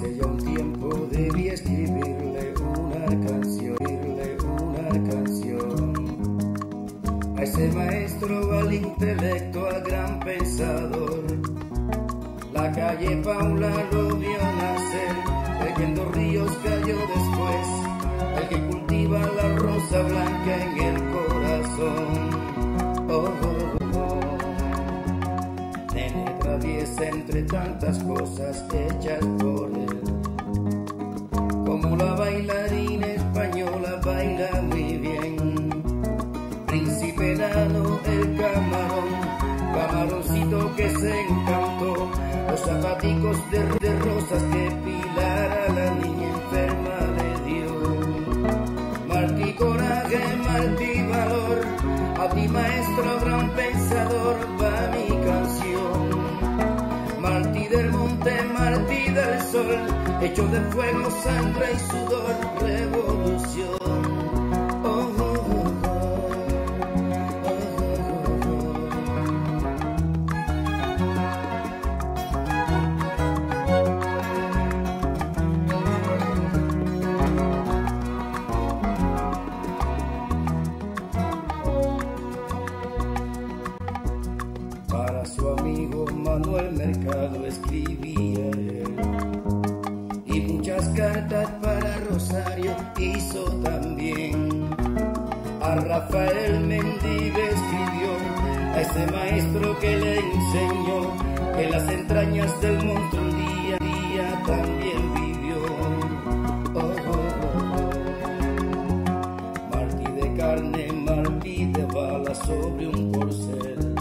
Hace ya un tiempo debí escribirle una canción, escribirle una canción. A ese maestro, al intelecto, al gran pensador. La calle Paula lo vio nacer, leyendo ríos cayó después, el que cultiva la rosa blanca en el corazón. Entre tantas cosas hechas por él. Como la bailarina española baila muy bien. Príncipe enano, el camarón, camaroncito que se encantó. Los zapaticos de, de rosas que Pilar a la niña enferma le dio. Martí coraje, Martí valor, a ti maestro gran pensador hecho de fuego, sangre y sudor, revolución. Para su amigo Manuel Mercado escribía muchas cartas para Rosario hizo también. A Rafael Mendive escribió, a ese maestro que le enseñó que las entrañas del monstruo un día, día también vivió. Oh, oh, oh, oh. Martí de carne, Martí de bala sobre un corcel.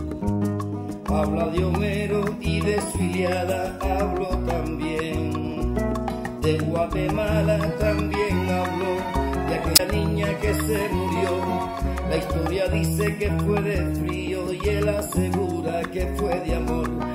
Habla de Homero y de su Iliada hablo también. Guatemala también habló, de aquella niña que se murió. La historia dice que fue de frío y él asegura que fue de amor.